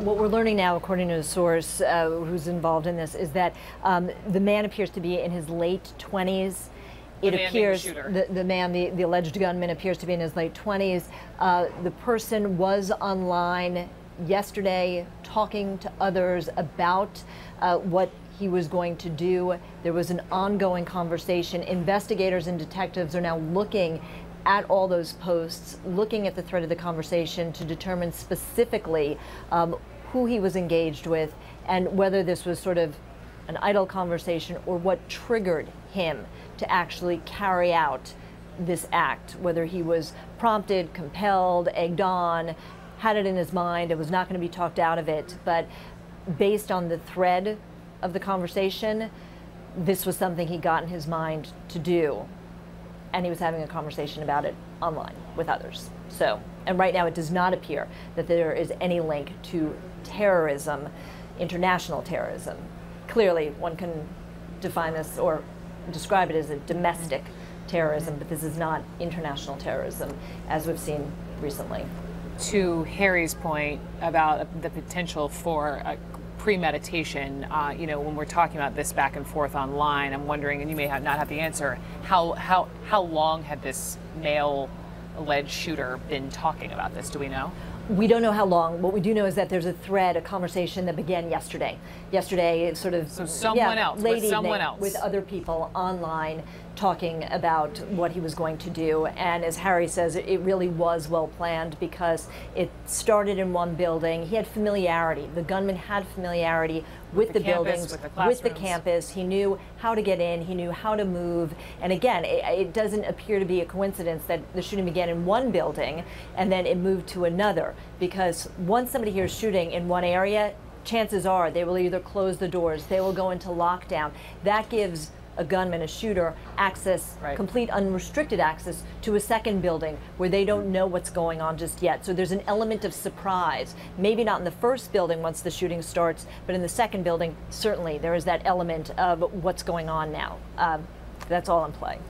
What we're learning now, according to a source uh, who's involved in this, is that um, the man appears to be in his late 20s. It the appears the, the, man, the, the alleged gunman, appears to be in his late 20s. Uh, the person was online yesterday talking to others about uh, what he was going to do. There was an ongoing conversation. Investigators and detectives are now looking at all those posts, looking at the thread of the conversation to determine specifically um, who he was engaged with and whether this was sort of an idle conversation or what triggered him to actually carry out this act, whether he was prompted, compelled, egged on, had it in his mind, and was not going to be talked out of it. But based on the thread of the conversation, this was something he got in his mind to do. And he was having a conversation about it online with others. So, and right now it does not appear that there is any link to terrorism, international terrorism. Clearly, one can define this or describe it as a domestic terrorism, but this is not international terrorism as we've seen recently. To Harry's point about the potential for premeditation, uh, you know, when we're talking about this back and forth online, I'm wondering, and you may have not have the answer, how, how, how long had this male alleged shooter been talking about this? Do we know? We don't know how long. What we do know is that there's a thread, a conversation that began yesterday. Yesterday, it's sort of so someone yeah, else, with someone else, with other people online talking about what he was going to do. And as Harry says, it really was well planned because it started in one building. He had familiarity. The gunman had familiarity with, with the, the campus, buildings, with the, with the, campus. He knew how to get in. He knew how to move. And again, it, it doesn't appear to be a coincidence that the shooting began in one building and then it moved to another. Because once somebody hears shooting in one area, chances are they will either close the doors, they will go into lockdown. That gives a gunman, a shooter, access, right. complete unrestricted access to a second building where they don't know what's going on just yet. So there's an element of surprise. Maybe not in the first building once the shooting starts, but in the second building, certainly there is that element of what's going on now. Um, that's all in play.